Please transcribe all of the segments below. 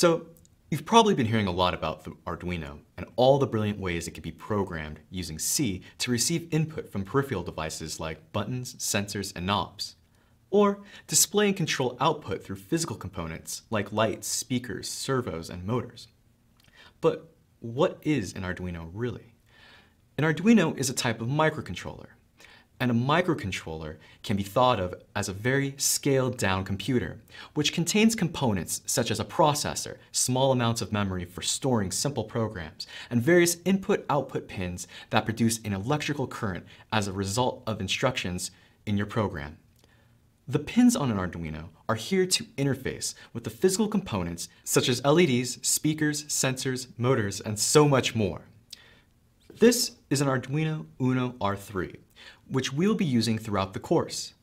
So you've probably been hearing a lot about the Arduino and all the brilliant ways it can be programmed using C to receive input from peripheral devices like buttons, sensors, and knobs. Or display and control output through physical components like lights, speakers, servos, and motors. But what is an Arduino really? An Arduino is a type of microcontroller. And a microcontroller can be thought of as a very scaled down computer, which contains components such as a processor, small amounts of memory for storing simple programs, and various input-output pins that produce an electrical current as a result of instructions in your program. The pins on an Arduino are here to interface with the physical components such as LEDs, speakers, sensors, motors, and so much more. This is an Arduino Uno R3, which we'll be using throughout the course.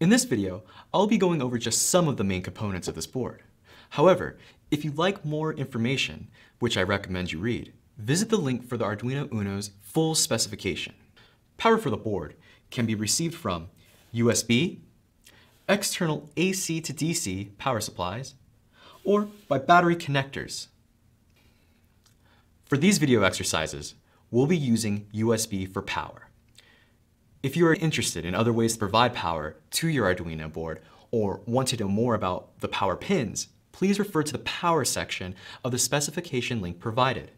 In this video, I'll be going over just some of the main components of this board. However, if you'd like more information, which I recommend you read, visit the link for the Arduino Uno's full specification. Power for the board can be received from USB, external AC to DC power supplies, or by battery connectors. For these video exercises, we'll be using USB for power. If you are interested in other ways to provide power to your Arduino board or want to know more about the power pins, please refer to the power section of the specification link provided.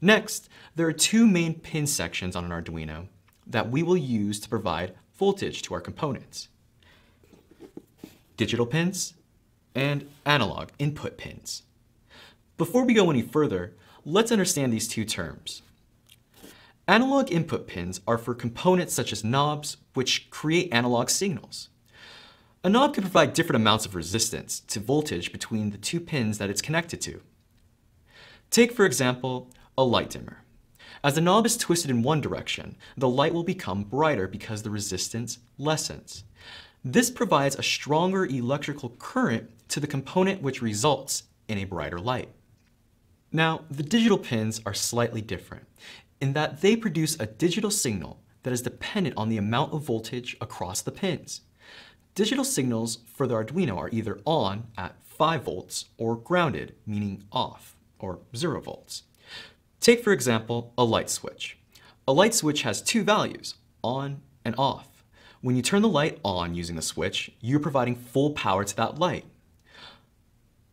Next, there are two main pin sections on an Arduino that we will use to provide voltage to our components digital pins, and analog input pins. Before we go any further, let's understand these two terms. Analog input pins are for components such as knobs, which create analog signals. A knob can provide different amounts of resistance to voltage between the two pins that it's connected to. Take, for example, a light dimmer. As the knob is twisted in one direction, the light will become brighter because the resistance lessens. This provides a stronger electrical current to the component which results in a brighter light. Now, the digital pins are slightly different in that they produce a digital signal that is dependent on the amount of voltage across the pins. Digital signals for the Arduino are either on at 5 volts or grounded, meaning off, or 0 volts. Take, for example, a light switch. A light switch has two values, on and off. When you turn the light on using the switch, you're providing full power to that light.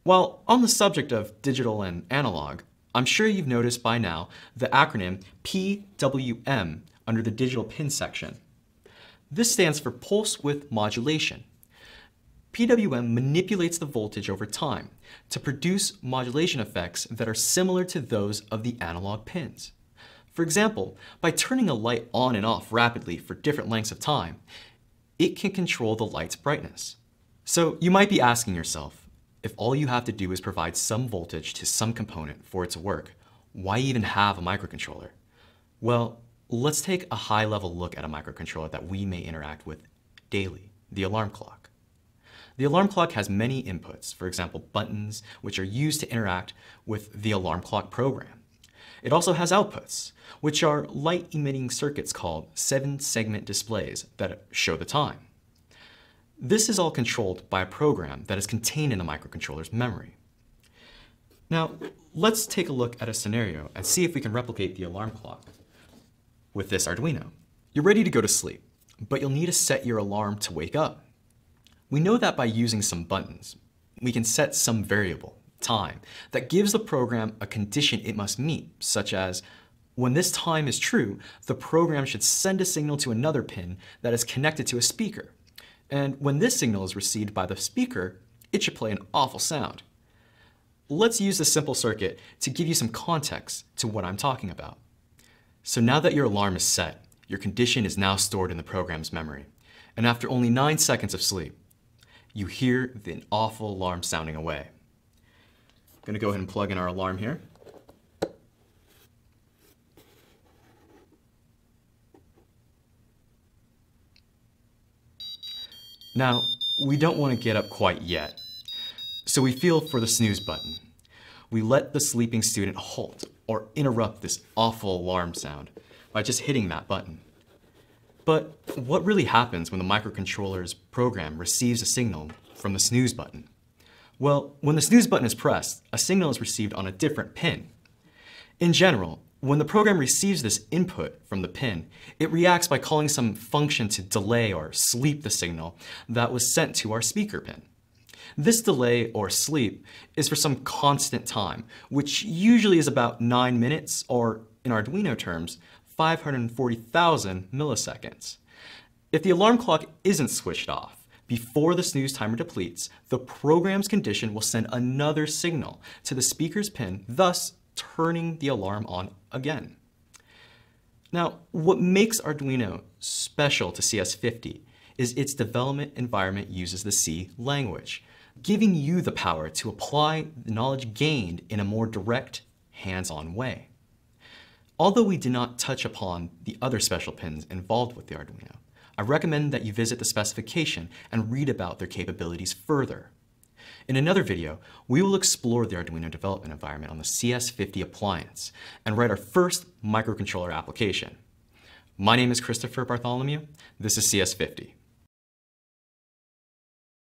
While on the subject of digital and analog, I'm sure you've noticed by now the acronym PWM under the digital pin section. This stands for pulse width modulation. PWM manipulates the voltage over time to produce modulation effects that are similar to those of the analog pins. For example, by turning a light on and off rapidly for different lengths of time, it can control the light's brightness. So you might be asking yourself, if all you have to do is provide some voltage to some component for it to work, why even have a microcontroller? Well, let's take a high-level look at a microcontroller that we may interact with daily, the alarm clock. The alarm clock has many inputs, for example, buttons, which are used to interact with the alarm clock program. It also has outputs, which are light-emitting circuits called seven-segment displays that show the time. This is all controlled by a program that is contained in the microcontroller's memory. Now, let's take a look at a scenario and see if we can replicate the alarm clock with this Arduino. You're ready to go to sleep, but you'll need to set your alarm to wake up. We know that by using some buttons. We can set some variable, time that gives the program a condition it must meet, such as when this time is true, the program should send a signal to another pin that is connected to a speaker. And when this signal is received by the speaker, it should play an awful sound. Let's use this simple circuit to give you some context to what I'm talking about. So now that your alarm is set, your condition is now stored in the program's memory. And after only 9 seconds of sleep, you hear the awful alarm sounding away. I'm gonna go ahead and plug in our alarm here. Now, we don't want to get up quite yet, so we feel for the snooze button. We let the sleeping student halt or interrupt this awful alarm sound by just hitting that button. But what really happens when the microcontroller's program receives a signal from the snooze button? Well, when the snooze button is pressed, a signal is received on a different pin. In general, when the program receives this input from the pin, it reacts by calling some function to delay or sleep the signal that was sent to our speaker pin. This delay or sleep is for some constant time, which usually is about 9 minutes or, in Arduino terms, 540,000 milliseconds. If the alarm clock isn't switched off, before the snooze timer depletes, the program's condition will send another signal to the speaker's pin, thus turning the alarm on again. Now, what makes Arduino special to CS50 is its development environment uses the C language, giving you the power to apply the knowledge gained in a more direct, hands-on way. Although we did not touch upon the other special pins involved with the Arduino, I recommend that you visit the specification and read about their capabilities further. In another video, we will explore the Arduino development environment on the CS50 appliance and write our first microcontroller application. My name is Christopher Bartholomew. This is CS50.